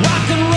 Rock and roll.